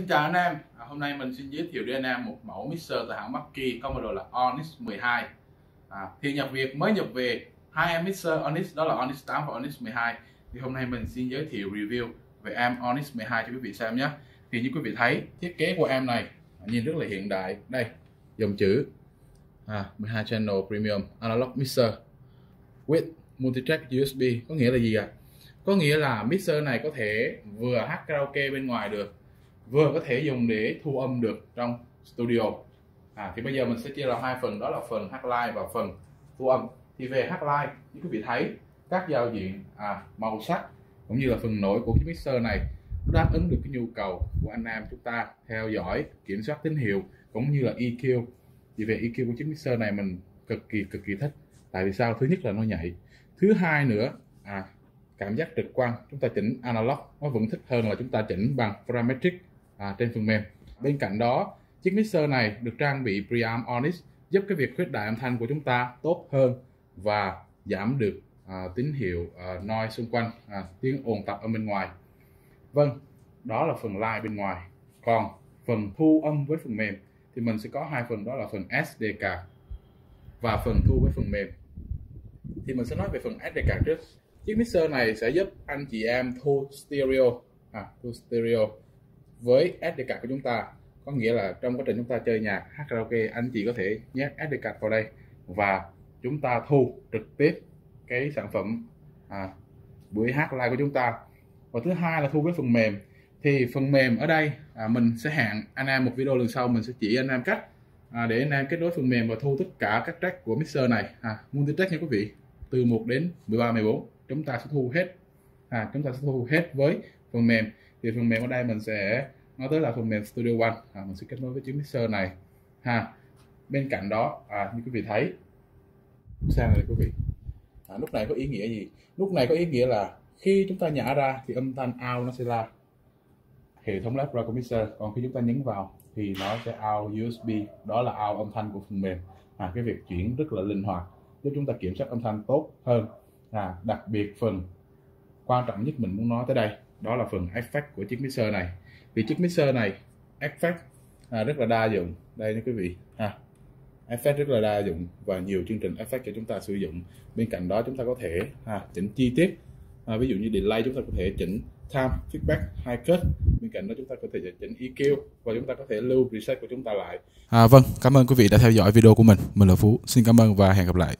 Xin chào anh em, à, hôm nay mình xin giới thiệu đến anh em một mẫu mixer từ hãng Mackie có model là Onyx 12 à, Thì nhập Việt mới nhập về hai em mixer Onyx đó là Onyx 8 và Onyx 12 Thì hôm nay mình xin giới thiệu review về em Onyx 12 cho quý vị xem nhé. Thì như quý vị thấy thiết kế của em này nhìn rất là hiện đại. Đây, dòng chữ. À, 12 channel premium analog mixer with multi-track USB có nghĩa là gì ạ? À? Có nghĩa là mixer này có thể vừa hát karaoke bên ngoài được vừa có thể dùng để thu âm được trong studio. À, thì bây giờ mình sẽ chia làm hai phần đó là phần hát live và phần thu âm. Thì về hát live như quý vị thấy các giao diện à, màu sắc cũng như là phần nổi của chiếc mixer này đáp ứng được cái nhu cầu của anh em chúng ta theo dõi kiểm soát tín hiệu cũng như là EQ thì về EQ của chiếc mixer này mình cực kỳ cực kỳ thích. Tại vì sao? Thứ nhất là nó nhạy. Thứ hai nữa à cảm giác trực quan. Chúng ta chỉnh analog nó vẫn thích hơn là chúng ta chỉnh bằng parametric à, trên phần mềm. Bên cạnh đó, chiếc mixer này được trang bị preamp Onyx giúp cái việc khuếch đại âm thanh của chúng ta tốt hơn và giảm được à, tín hiệu à, noise xung quanh, à, tiếng ồn tập ở bên ngoài. Vâng, đó là phần live bên ngoài. Còn phần thu âm với phần mềm thì mình sẽ có hai phần đó là phần SDK và phần thu với phần mềm. Thì mình sẽ nói về phần SDK trước. Chiếc mixer này sẽ giúp anh chị em thu stereo, à, thu stereo với SDK của chúng ta. Có nghĩa là trong quá trình chúng ta chơi nhạc hát karaoke anh chị có thể nhét SDK vào đây và chúng ta thu trực tiếp cái sản phẩm à, buổi hát live của chúng ta. Và thứ hai là thu với phần mềm. Thì phần mềm ở đây à, mình sẽ hẹn anh em một video lần sau mình sẽ chỉ anh em cách à, để anh em kết nối phần mềm và thu tất cả các track của mixer này. À, multi track nha quý vị. Từ 1 đến 13 14 chúng ta sẽ thu hết. À, chúng ta sẽ thu hết với phần mềm thì phần mềm ở đây mình sẽ nói tới là phần mềm Studio One. À, mình sẽ kết nối với chiếc mixer này. Ha bên cạnh đó à, như quý vị thấy sang này quý vị? À, lúc này có ý nghĩa gì? Lúc này có ý nghĩa là khi chúng ta nhả ra thì âm thanh out nó sẽ ra. Hệ thống lab ra của mixer. Còn khi chúng ta nhấn vào thì nó sẽ out USB đó là out âm thanh của phần mềm. À, cái việc chuyển rất là linh hoạt giúp chúng ta kiểm soát âm thanh tốt hơn. À, đặc biệt phần quan trọng nhất mình muốn nói tới đây đó là phần effect của chiếc mixer này. Vì chiếc mixer này effect à, rất là đa dụng. Đây nha quý vị. Ha. Effect rất là đa dụng và nhiều chương trình effect cho chúng ta sử dụng. Bên cạnh đó chúng ta có thể à, chỉnh chi tiết. À, ví dụ như delay chúng ta có thể chỉnh time feedback high cut. Bên cạnh đó chúng ta có thể chỉnh EQ và chúng ta có thể lưu preset của chúng ta lại. À, vâng. Cảm ơn quý vị đã theo dõi video của mình. Mình là Phú. Xin cảm ơn và hẹn gặp lại.